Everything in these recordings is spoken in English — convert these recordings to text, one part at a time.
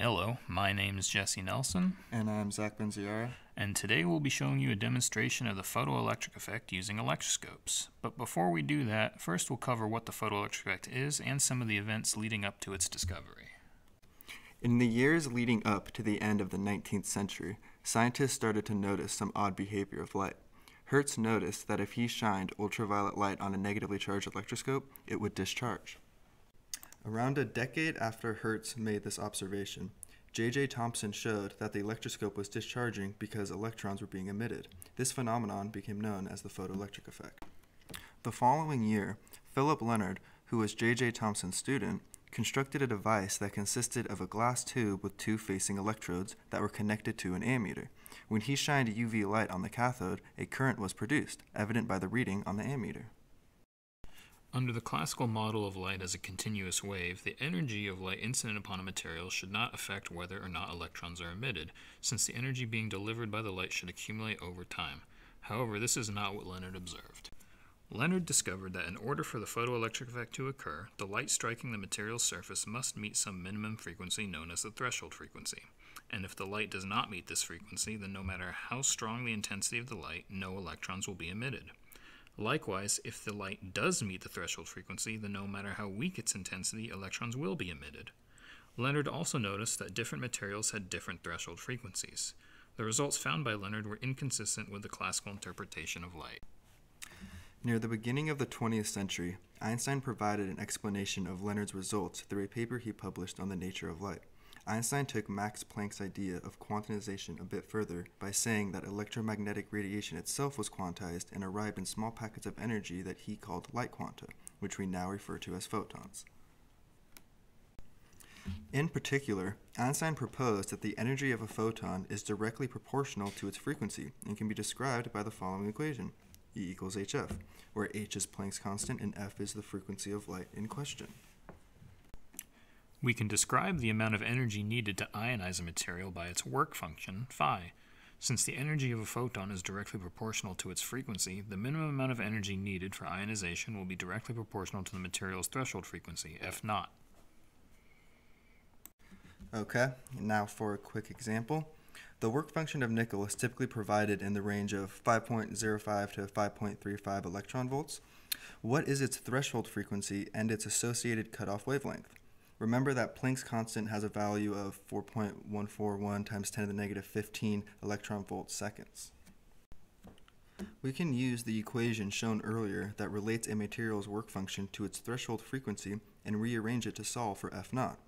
Hello, my name is Jesse Nelson, And I'm Zac Benzerara. and today we'll be showing you a demonstration of the photoelectric effect using electroscopes. But before we do that, first we'll cover what the photoelectric effect is and some of the events leading up to its discovery. In the years leading up to the end of the 19th century, scientists started to notice some odd behavior of light. Hertz noticed that if he shined ultraviolet light on a negatively charged electroscope, it would discharge. Around a decade after Hertz made this observation, J.J. Thomson showed that the electroscope was discharging because electrons were being emitted. This phenomenon became known as the photoelectric effect. The following year, Philip Lenard, who was J.J. Thomson's student, constructed a device that consisted of a glass tube with two facing electrodes that were connected to an ammeter. When he shined UV light on the cathode, a current was produced, evident by the reading on the ammeter. Under the classical model of light as a continuous wave, the energy of light incident upon a material should not affect whether or not electrons are emitted, since the energy being delivered by the light should accumulate over time. However, this is not what Lenard observed. Lenard discovered that in order for the photoelectric effect to occur, the light striking the material's surface must meet some minimum frequency known as the threshold frequency. And if the light does not meet this frequency, then no matter how strong the intensity of the light, no electrons will be emitted. Likewise, if the light does meet the threshold frequency, then no matter how weak its intensity, electrons will be emitted. Lenard also noticed that different materials had different threshold frequencies. The results found by Lenard were inconsistent with the classical interpretation of light. Near the beginning of the 20th century, Einstein provided an explanation of Lenard's results through a paper he published on the nature of light. Einstein took Max Planck's idea of quantization a bit further by saying that electromagnetic radiation itself was quantized and arrived in small packets of energy that he called light quanta, which we now refer to as photons. In particular, Einstein proposed that the energy of a photon is directly proportional to its frequency and can be described by the following equation E equals hf, where h is Planck's constant and f is the frequency of light in question. We can describe the amount of energy needed to ionize a material by its work function, phi. Since the energy of a photon is directly proportional to its frequency, the minimum amount of energy needed for ionization will be directly proportional to the material's threshold frequency, F naught. Okay, now for a quick example. The work function of nickel is typically provided in the range of 5.05 to 5.35 electron volts. What is its threshold frequency and its associated cutoff wavelength? Remember that Planck's constant has a value of 4.141 times 10 to the negative 15 electron volt seconds. We can use the equation shown earlier that relates a material's work function to its threshold frequency and rearrange it to solve for F naught.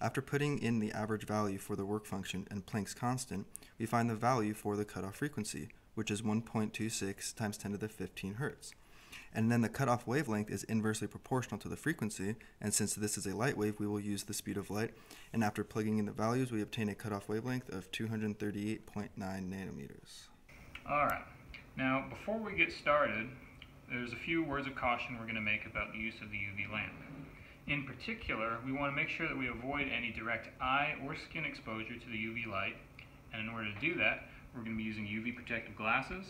After putting in the average value for the work function and Planck's constant, we find the value for the cutoff frequency, which is 1.26 times 10 to the 15 hertz. And then the cutoff wavelength is inversely proportional to the frequency, and since this is a light wave, we will use the speed of light. And after plugging in the values, we obtain a cutoff wavelength of 238.9 nanometers. All right. Now, before we get started, there's a few words of caution we're going to make about the use of the UV lamp. In particular, we want to make sure that we avoid any direct eye or skin exposure to the UV light, and in order to do that, we're going to be using UV protective glasses,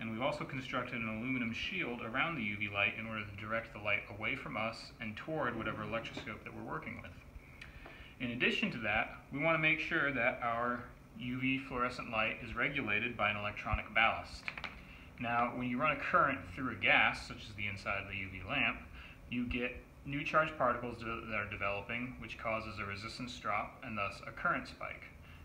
and we've also constructed an aluminum shield around the UV light in order to direct the light away from us and toward whatever electroscope that we're working with. In addition to that, we want to make sure that our UV fluorescent light is regulated by an electronic ballast. Now, when you run a current through a gas, such as the inside of the UV lamp, you get new charged particles that are developing, which causes a resistance drop and thus a current spike.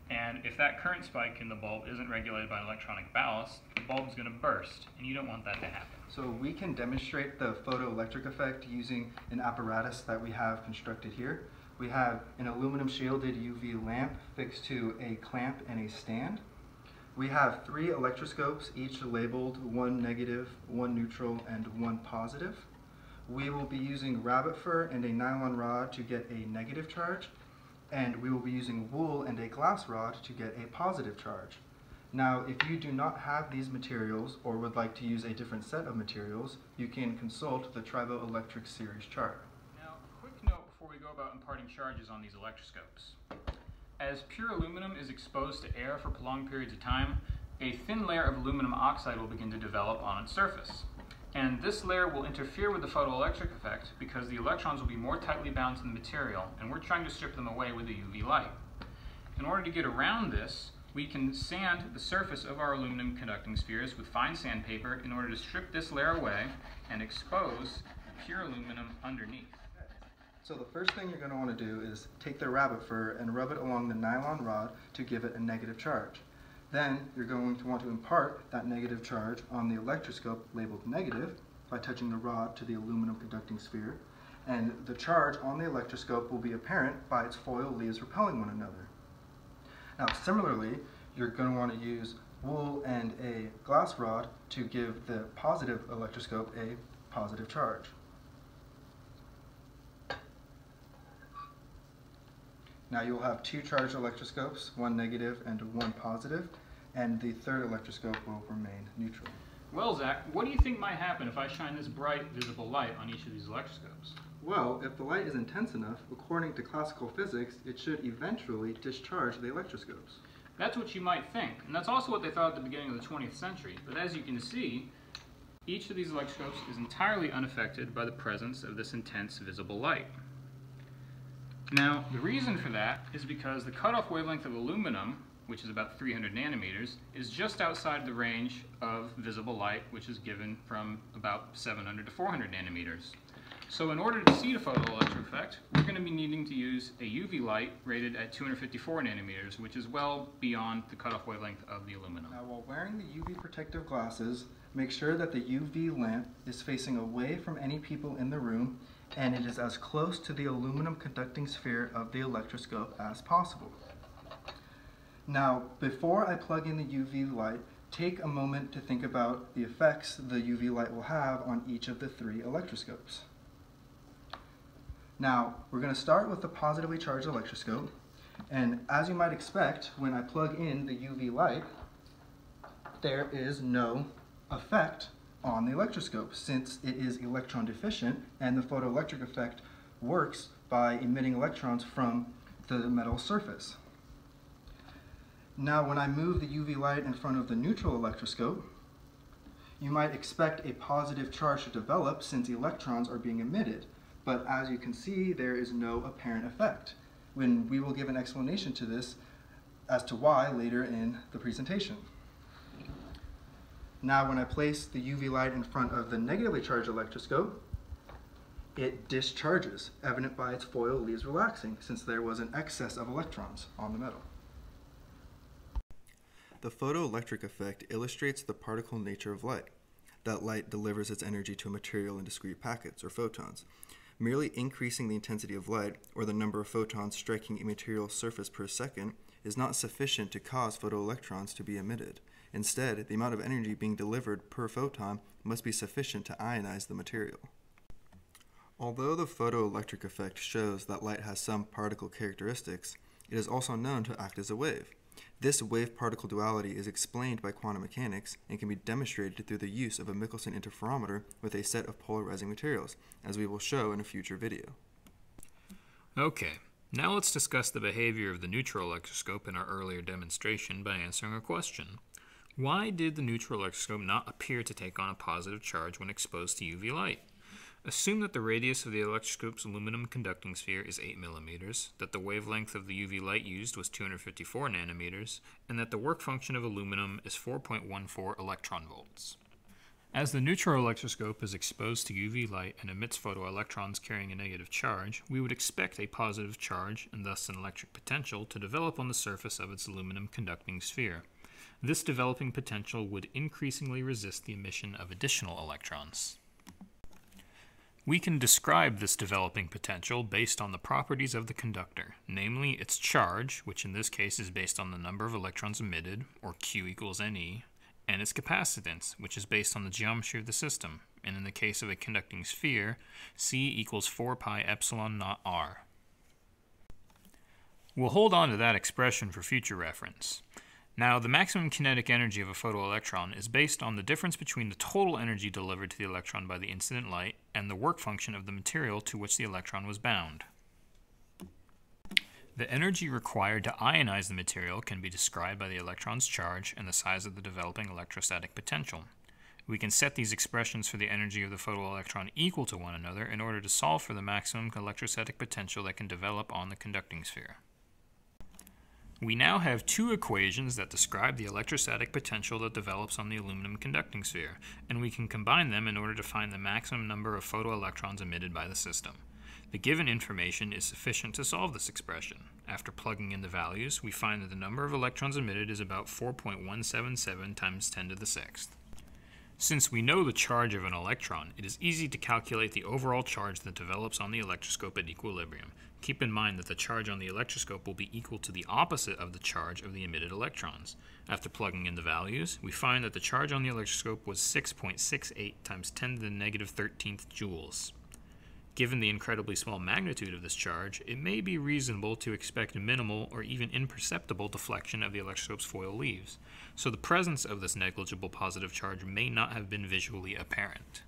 And if that current spike in the bulb isn't regulated by an electronic ballast, the bulb is going to burst, and you don't want that to happen. So we can demonstrate the photoelectric effect using an apparatus that we have constructed here. We have an aluminum shielded UV lamp fixed to a clamp and a stand. We have three electroscopes, each labeled one negative, one neutral, and one positive. We will be using rabbit fur and a nylon rod to get a negative charge, and we will be using wool and a glass rod to get a positive charge. Now, if you do not have these materials or would like to use a different set of materials, you can consult the Triboelectric series chart. Now, a quick note before we go about imparting charges on these electroscopes. As pure aluminum is exposed to air for prolonged periods of time, a thin layer of aluminum oxide will begin to develop on its surface. And this layer will interfere with the photoelectric effect because the electrons will be more tightly bound to the material, and we're trying to strip them away with the UV light. In order to get around this, we can sand the surface of our aluminum conducting spheres with fine sandpaper in order to strip this layer away and expose pure aluminum underneath. So the first thing you're going to want to do is take the rabbit fur and rub it along the nylon rod to give it a negative charge. Then you're going to want to impart that negative charge on the electroscope labeled negative by touching the rod to the aluminum conducting sphere. And the charge on the electroscope will be apparent by its foil leaves repelling one another. Now similarly, you're going to want to use wool and a glass rod to give the positive electroscope a positive charge. Now you'll have two charged electroscopes, one negative and one positive, and the third electroscope will remain neutral. Well, Zac, what do you think might happen if I shine this bright visible light on each of these electroscopes? Well, if the light is intense enough, according to classical physics, it should eventually discharge the electroscopes. That's what you might think, and that's also what they thought at the beginning of the 20th century. But as you can see, each of these electroscopes is entirely unaffected by the presence of this intense visible light. Now, the reason for that is because the cutoff wavelength of aluminum, which is about 300 nanometers, is just outside the range of visible light, which is given from about 700 to 400 nanometers. So in order to see the photoelectric effect, we're going to be needing to use a UV light rated at 254 nanometers, which is well beyond the cutoff wavelength of the aluminum. Now while wearing the UV protective glasses, make sure that the UV lamp is facing away from any people in the room and it is as close to the aluminum conducting sphere of the electroscope as possible. Now, before I plug in the UV light, take a moment to think about the effects the UV light will have on each of the three electroscopes. Now, we're going to start with the positively charged electroscope, and as you might expect, when I plug in the UV light, there is no effect on the electroscope since it is electron deficient and the photoelectric effect works by emitting electrons from the metal surface. Now when I move the UV light in front of the neutral electroscope, you might expect a positive charge to develop since electrons are being emitted, but as you can see there is no apparent effect. When we will give an explanation to this as to why later in the presentation. Now when I place the UV light in front of the negatively charged electroscope, it discharges, evident by its foil leaves relaxing, since there was an excess of electrons on the metal. The photoelectric effect illustrates the particle nature of light. That light delivers its energy to a material in discrete packets, or photons. Merely increasing the intensity of light, or the number of photons striking a material surface per second, is not sufficient to cause photoelectrons to be emitted. Instead, the amount of energy being delivered per photon must be sufficient to ionize the material. Although the photoelectric effect shows that light has some particle characteristics, it is also known to act as a wave. This wave-particle duality is explained by quantum mechanics and can be demonstrated through the use of a Michelson interferometer with a set of polarizing materials, as we will show in a future video. Okay, now let's discuss the behavior of the neutral electroscope in our earlier demonstration by answering a question. Why did the neutral electroscope not appear to take on a positive charge when exposed to UV light? Assume that the radius of the electroscope's aluminum conducting sphere is 8 millimeters, that the wavelength of the UV light used was 254 nanometers, and that the work function of aluminum is 4.14 electron volts. As the neutral electroscope is exposed to UV light and emits photoelectrons carrying a negative charge, we would expect a positive charge, and thus an electric potential, to develop on the surface of its aluminum conducting sphere. This developing potential would increasingly resist the emission of additional electrons. We can describe this developing potential based on the properties of the conductor, namely its charge, which in this case is based on the number of electrons emitted, or Q equals Ne, and its capacitance, which is based on the geometry of the system, and in the case of a conducting sphere, C equals 4 pi epsilon naught r. We'll hold on to that expression for future reference. Now, the maximum kinetic energy of a photoelectron is based on the difference between the total energy delivered to the electron by the incident light and the work function of the material to which the electron was bound. The energy required to ionize the material can be described by the electron's charge and the size of the developing electrostatic potential. We can set these expressions for the energy of the photoelectron equal to one another in order to solve for the maximum electrostatic potential that can develop on the conducting sphere. We now have two equations that describe the electrostatic potential that develops on the aluminum conducting sphere, and we can combine them in order to find the maximum number of photoelectrons emitted by the system. The given information is sufficient to solve this expression. After plugging in the values, we find that the number of electrons emitted is about 4.177 times 10 to the sixth. Since we know the charge of an electron, it is easy to calculate the overall charge that develops on the electroscope at equilibrium. Keep in mind that the charge on the electroscope will be equal to the opposite of the charge of the emitted electrons. After plugging in the values, we find that the charge on the electroscope was 6.68 times 10 to the negative 13th joules. Given the incredibly small magnitude of this charge, it may be reasonable to expect minimal or even imperceptible deflection of the electroscope's foil leaves, so the presence of this negligible positive charge may not have been visually apparent.